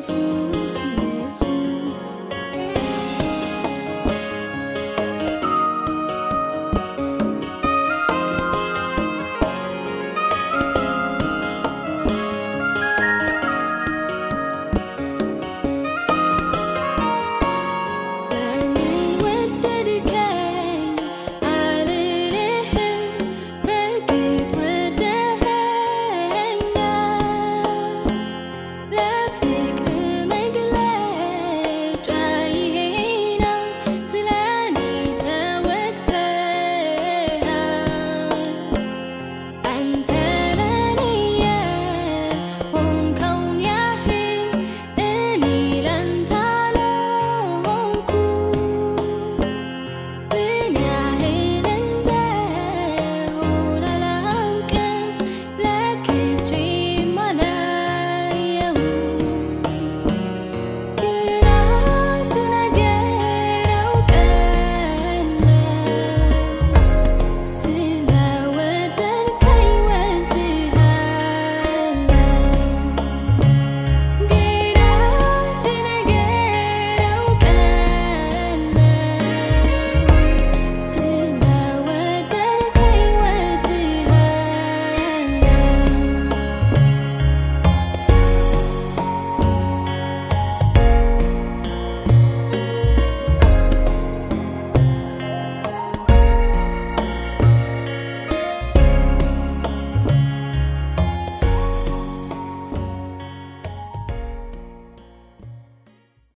eyes you.